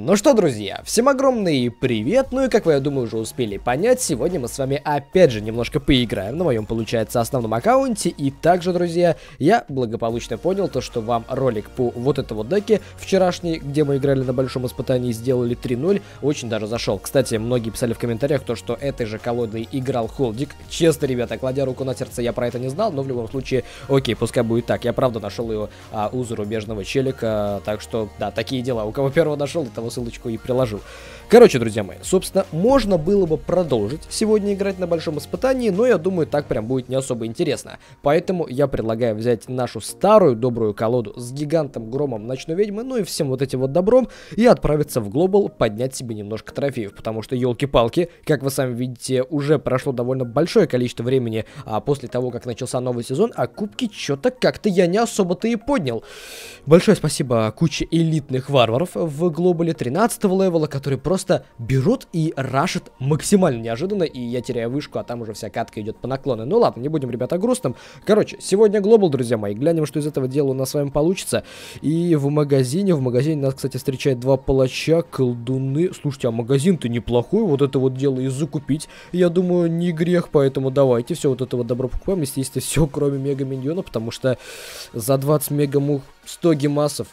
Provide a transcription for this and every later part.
Ну что, друзья, всем огромный привет, ну и как вы, я думаю, уже успели понять, сегодня мы с вами опять же немножко поиграем на моем, получается, основном аккаунте, и также, друзья, я благополучно понял то, что вам ролик по вот этому деке вчерашний, где мы играли на большом испытании, сделали 3-0, очень даже зашел. Кстати, многие писали в комментариях то, что этой же колодой играл Холдик. Честно, ребята, кладя руку на сердце, я про это не знал, но в любом случае, окей, пускай будет так. Я правда нашел его а, у зарубежного челика, так что, да, такие дела. У кого первого нашел, того ссылочку и приложил. Короче, друзья мои, собственно, можно было бы продолжить сегодня играть на большом испытании, но я думаю, так прям будет не особо интересно. Поэтому я предлагаю взять нашу старую добрую колоду с гигантом, громом, ночной ведьмы, ну и всем вот этим вот добром, и отправиться в глобал, поднять себе немножко трофеев, потому что, елки-палки, как вы сами видите, уже прошло довольно большое количество времени а, после того, как начался новый сезон, а кубки что-то как-то я не особо-то и поднял. Большое спасибо куче элитных варваров в глобале 13 левела, которые просто берут и рашат максимально неожиданно, и я теряю вышку, а там уже вся катка идет по наклону. Ну ладно, не будем, ребята, о грустном. Короче, сегодня глобал, друзья мои, глянем, что из этого дела у нас с вами получится. И в магазине, в магазине нас, кстати, встречает два палача, колдуны. Слушайте, а магазин-то неплохой, вот это вот дело и закупить, я думаю, не грех, поэтому давайте все вот это вот добро покупаем, естественно, все, кроме мега-миньона, потому что за 20 мегамух 100 гемасов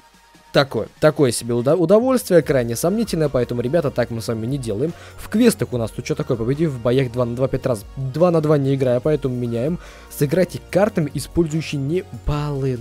Такое, такое себе удовольствие, крайне сомнительное, поэтому, ребята, так мы с вами не делаем. В квестах у нас тут что такое? Победи в боях 2 на 2 5 раз. 2 на 2 не играя, поэтому меняем. Сыграйте картами, использующие не баллы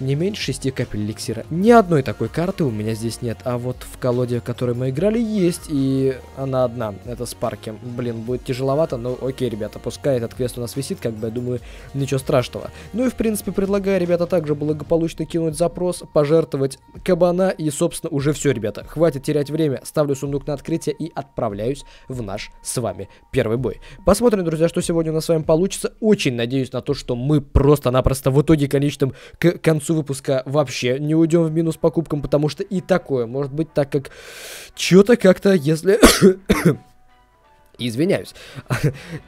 не меньше 6 капель эликсира. Ни одной такой карты у меня здесь нет, а вот в колоде, в которой мы играли, есть, и она одна, это Спарки. Блин, будет тяжеловато, но окей, ребята, пускай этот квест у нас висит, как бы, я думаю, ничего страшного. Ну и, в принципе, предлагаю, ребята, также благополучно кинуть запрос, пожертвовать кабана, и, собственно, уже все, ребята, хватит терять время, ставлю сундук на открытие и отправляюсь в наш с вами первый бой. Посмотрим, друзья, что сегодня у нас с вами получится. Очень надеюсь на то, что мы просто-напросто в итоге конечном к концу выпуска вообще не уйдем в минус покупкам, потому что и такое может быть, так как что-то как-то, если... Извиняюсь.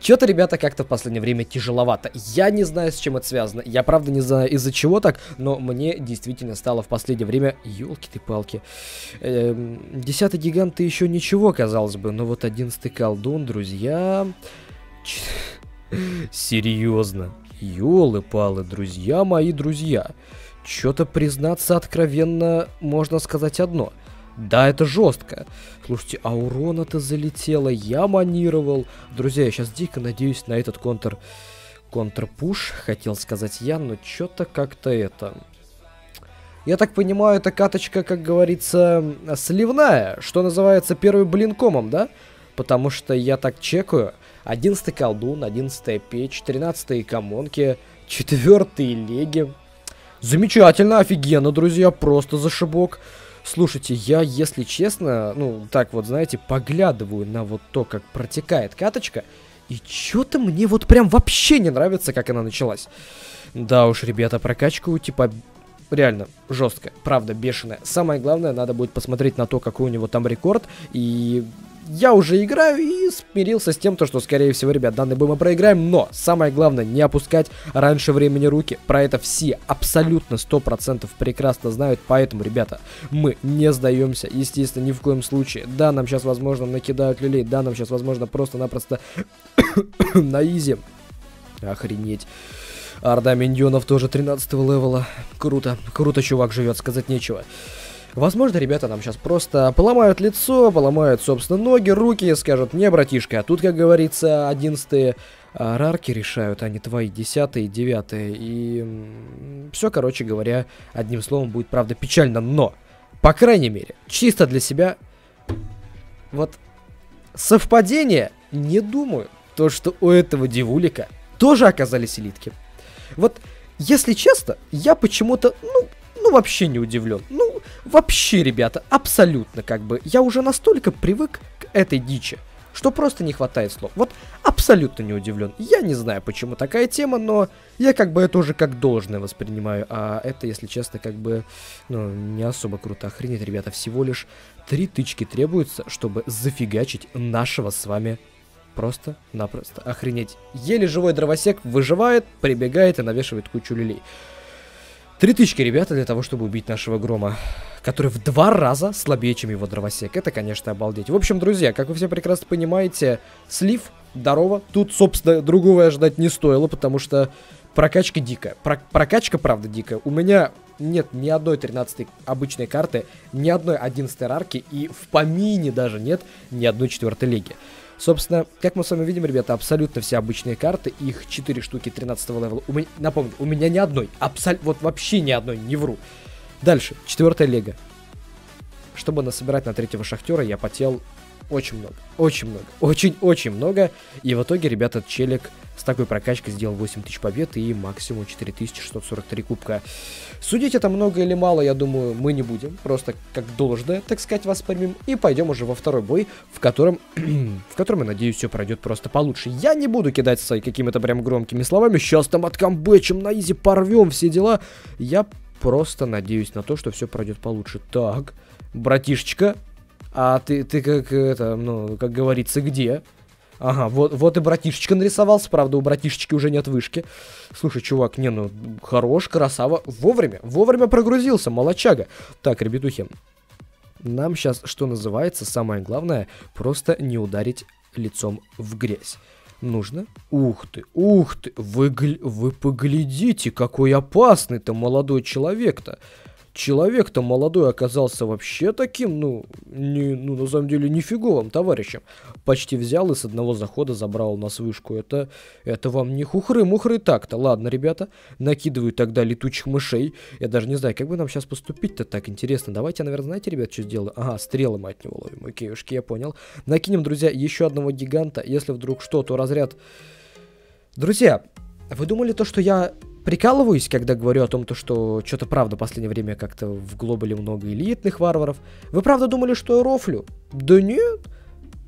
Что-то, ребята, как-то в последнее время тяжеловато. Я не знаю, с чем это связано. Я правда не знаю, из-за чего так, но мне действительно стало в последнее время... елки ты палки эм, Десятый гигант еще ничего, казалось бы, но вот одиннадцатый колдун, друзья... Серьезно. Ёлы-палы, друзья мои, друзья. Что-то признаться откровенно можно сказать одно. Да, это жестко. Слушайте, а урона-то залетело, я манировал. Друзья, я сейчас дико надеюсь на этот контр... Контрпуш, хотел сказать я, но что-то как-то это... Я так понимаю, эта каточка, как говорится, сливная, что называется первым блинкомом, да? Потому что я так чекаю. 11 колдун, 11 печь, 13 комонки, 4 леги, Замечательно, офигенно, друзья, просто зашибок. Слушайте, я, если честно, ну, так вот, знаете, поглядываю на вот то, как протекает каточка, и что-то мне вот прям вообще не нравится, как она началась. Да уж, ребята, прокачку, типа, реально жесткая, правда, бешеная. Самое главное, надо будет посмотреть на то, какой у него там рекорд, и я уже играю и смирился с тем, то, что, скорее всего, ребят, данный бой мы проиграем, но самое главное, не опускать раньше времени руки. Про это все абсолютно 100% прекрасно знают, поэтому, ребята, мы не сдаемся, естественно, ни в коем случае. Да, нам сейчас, возможно, накидают люлей, да, нам сейчас, возможно, просто-напросто на изи. Охренеть. Орда миньонов тоже 13 левела. Круто, круто чувак живет, сказать нечего. Возможно, ребята нам сейчас просто поломают лицо, поломают, собственно, ноги, руки, скажут, не, братишка, а тут, как говорится, одиннадцатые а, рарки решают, а не твои десятые, девятые. И все, короче говоря, одним словом, будет, правда, печально, но, по крайней мере, чисто для себя, вот, совпадение, не думаю, то, что у этого девулика тоже оказались элитки. Вот, если честно, я почему-то, ну, ну, вообще не удивлен. Ну, вообще, ребята, абсолютно как бы. Я уже настолько привык к этой дичи, что просто не хватает слов. Вот абсолютно не удивлен. Я не знаю, почему такая тема, но я как бы это уже как должное воспринимаю. А это, если честно, как бы, ну, не особо круто. Охренеть, ребята, всего лишь три тычки требуется, чтобы зафигачить нашего с вами просто-напросто. Охренеть. Еле живой дровосек выживает, прибегает и навешивает кучу люлей. Три тычки, ребята, для того, чтобы убить нашего грома, который в два раза слабее, чем его дровосек. Это, конечно, обалдеть. В общем, друзья, как вы все прекрасно понимаете, слив, здорово. Тут, собственно, другого ожидать не стоило, потому что прокачка дикая. Про прокачка, правда, дикая. У меня нет ни одной 13 обычной карты, ни одной 11 арки, и в помине даже нет ни одной 4 леги. Собственно, как мы с вами видим, ребята, абсолютно все обычные карты, их 4 штуки 13 левела. У меня, напомню, у меня ни одной, абсолютно, вот вообще ни одной, не вру. Дальше, четвертая лего. Чтобы насобирать на третьего шахтера, я потел очень много, очень много, очень-очень много. И в итоге, ребята, челик с такой прокачкой сделал 8000 побед и максимум 4643 кубка. Судить это много или мало, я думаю, мы не будем. Просто как должное, так сказать, воспримем. И пойдем уже во второй бой, в котором, в котором, я надеюсь, все пройдет просто получше. Я не буду кидать свои какими-то прям громкими словами. Сейчас там откамбэчим на изи порвем все дела. Я просто надеюсь на то, что все пройдет получше. Так, братишечка, а ты, ты как это, ну, как говорится, где? Ага, вот, вот и братишечка нарисовался, правда, у братишечки уже нет вышки. Слушай, чувак, не, ну, хорош, красава. Вовремя, вовремя прогрузился, молочага. Так, ребятухи, нам сейчас, что называется, самое главное, просто не ударить лицом в грязь. Нужно... Ух ты, ух ты, вы, вы поглядите, какой опасный-то молодой человек-то человек-то молодой оказался вообще таким, ну, не, ну, на самом деле, нифиговым товарищем. Почти взял и с одного захода забрал у нас вышку. Это, это вам не хухры-мухры так-то. Ладно, ребята, накидываю тогда летучих мышей. Я даже не знаю, как бы нам сейчас поступить-то так интересно. Давайте, наверное, знаете, ребят, что сделаю? Ага, стрелы мы от него ловим. Окей, ушки, я понял. Накинем, друзья, еще одного гиганта. Если вдруг что, то разряд... Друзья, вы думали то, что я прикалываюсь, когда говорю о том, то, что что-то правда в последнее время как-то в глобале много элитных варваров. Вы правда думали, что я рофлю? Да нет.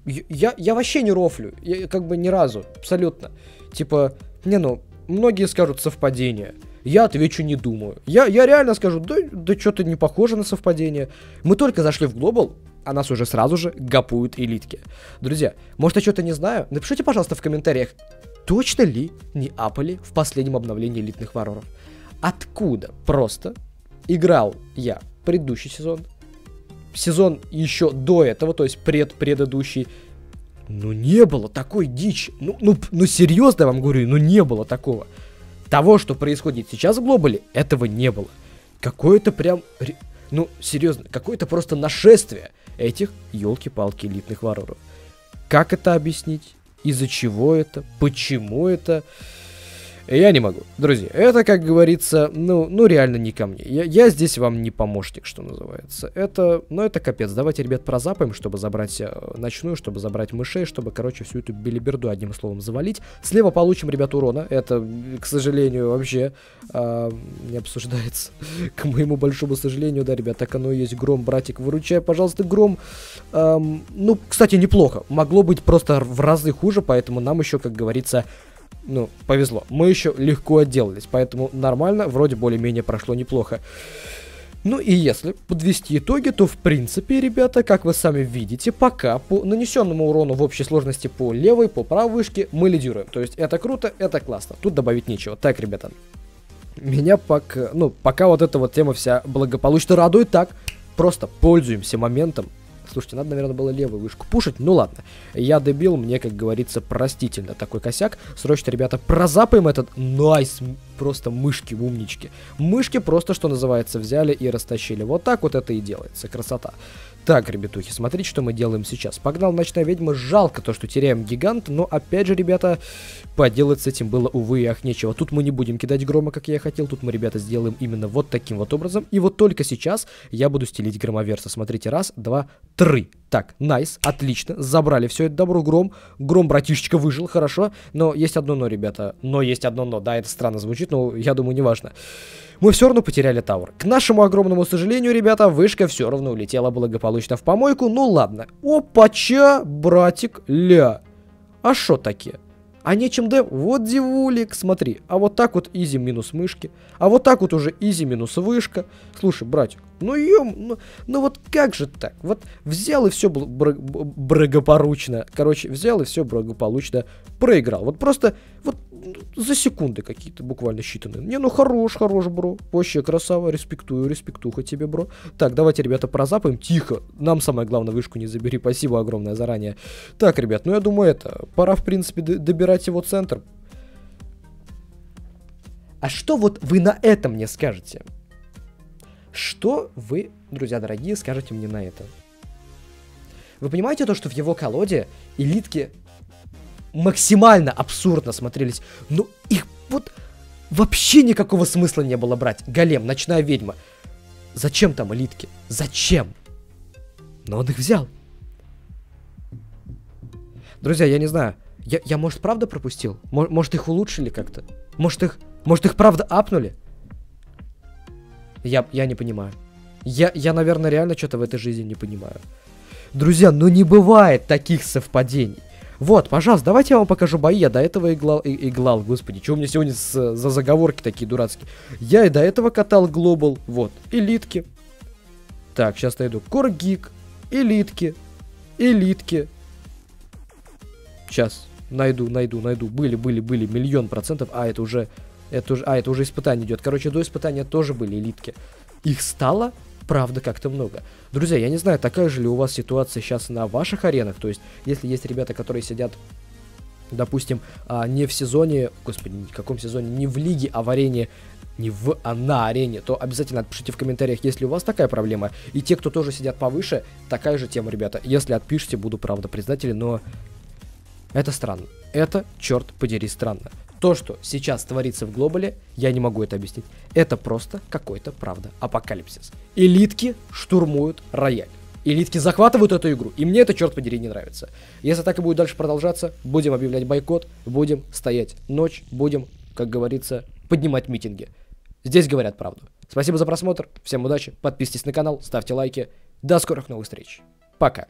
Я, я вообще не рофлю. Я, как бы ни разу. Абсолютно. Типа, не ну, многие скажут совпадение. Я отвечу, не думаю. Я, я реально скажу, да, да что-то не похоже на совпадение. Мы только зашли в глобал, а нас уже сразу же гапуют элитки. Друзья, может я что-то не знаю? Напишите, пожалуйста, в комментариях, точно ли не апали в последнем обновлении элитных варваров? Откуда? Просто играл я предыдущий сезон, сезон еще до этого, то есть пред-предыдущий, ну не было такой дичи. Ну, ну, ну серьезно я вам говорю, ну не было такого. Того, что происходит сейчас в глобале, этого не было. Какое-то прям, ну серьезно, какое-то просто нашествие этих, елки-палки, элитных варваров. Как это объяснить? Из-за чего это, почему это. Я не могу. Друзья, это, как говорится, ну, ну реально не ко мне. Я, я здесь вам не помощник, что называется. Это, ну это капец. Давайте, ребят, прозапаем, чтобы забрать э, ночную, чтобы забрать мышей, чтобы, короче, всю эту билиберду одним словом завалить. Слева получим, ребят, урона. Это, к сожалению, вообще э, не обсуждается. к моему большому сожалению, да, ребят, так оно и есть. Гром, братик, выручай, пожалуйста, Гром. Эм, ну, кстати, неплохо. Могло быть просто в разы хуже, поэтому нам еще, как говорится, ну, повезло. Мы еще легко отделались, поэтому нормально, вроде более-менее прошло неплохо. Ну и если подвести итоги, то в принципе, ребята, как вы сами видите, пока по нанесенному урону в общей сложности по левой, по правой вышке мы лидируем. То есть это круто, это классно. Тут добавить нечего. Так, ребята, меня пока, ну, пока вот эта вот тема вся благополучно радует так. Просто пользуемся моментом, Слушайте, надо, наверное, было левую вышку пушить. Ну ладно. Я дебил, мне, как говорится, простительно такой косяк. Срочно, ребята, прозапаем этот найс. Просто мышки, умнички. Мышки просто, что называется, взяли и растащили. Вот так вот это и делается. Красота. Так, ребятухи, смотрите, что мы делаем сейчас. Погнал ночная ведьма. Жалко то, что теряем гигант, но опять же, ребята, поделать с этим было, увы и ах, нечего. Тут мы не будем кидать грома, как я хотел. Тут мы, ребята, сделаем именно вот таким вот образом. И вот только сейчас я буду стелить громоверса. Смотрите, раз, два, три. Так, найс, отлично, забрали все это добро, Гром. Гром, братишечка, выжил, хорошо. Но есть одно но, ребята. Но есть одно но. Да, это странно звучит, но я думаю, неважно. важно мы все равно потеряли Тауэр. К нашему огромному сожалению, ребята, вышка все равно улетела благополучно в помойку. Ну ладно. Опача, братик, ля. А шо таки? А нечем да? Вот дивулик, смотри. А вот так вот изи минус мышки. А вот так вот уже изи минус вышка. Слушай, братик, ну ем, ну, ну вот как же так? Вот взял и все благополучно. Короче, взял и все благополучно проиграл. Вот просто, вот за секунды какие-то, буквально считанные. Не, ну хорош, хорош, бро. Вообще красава, респектую, респектуха тебе, бро. Так, давайте, ребята, прозапаем. Тихо. Нам самое главное, вышку не забери. Спасибо огромное заранее. Так, ребят, ну я думаю, это, пора, в принципе, добирать его центр. А что вот вы на это мне скажете? Что вы, друзья дорогие, скажете мне на это? Вы понимаете то, что в его колоде элитки максимально абсурдно смотрелись. Но их вот вообще никакого смысла не было брать. Голем, ночная ведьма. Зачем там элитки? Зачем? Но он их взял. Друзья, я не знаю. Я, я может, правда пропустил? Может, их улучшили как-то? Может, их, может, их правда апнули? Я, я не понимаю. Я, я, наверное, реально что-то в этой жизни не понимаю. Друзья, ну не бывает таких совпадений. Вот, пожалуйста, давайте я вам покажу бои. Я до этого иглал, и, иглал господи, что у меня сегодня с, за заговорки такие дурацкие. Я и до этого катал Глобал, вот, элитки. Так, сейчас найду. Коргик, элитки, элитки. Сейчас, найду, найду, найду. Были, были, были, миллион процентов. А, это уже, это уже, а, это уже испытание идет. Короче, до испытания тоже были элитки. Их стало правда как-то много. Друзья, я не знаю, такая же ли у вас ситуация сейчас на ваших аренах, то есть, если есть ребята, которые сидят допустим, а, не в сезоне, господи, в каком сезоне, не в лиге, а в арене, не в, а на арене, то обязательно отпишите в комментариях, если у вас такая проблема. И те, кто тоже сидят повыше, такая же тема, ребята. Если отпишите, буду правда признателен, но это странно. Это, черт подери, странно. То, что сейчас творится в глобале, я не могу это объяснить. Это просто какой-то, правда, апокалипсис. Элитки штурмуют рояль. Элитки захватывают эту игру, и мне это, черт подери, не нравится. Если так и будет дальше продолжаться, будем объявлять бойкот, будем стоять ночь, будем, как говорится, поднимать митинги. Здесь говорят правду. Спасибо за просмотр, всем удачи, подписывайтесь на канал, ставьте лайки. До скорых новых встреч. Пока.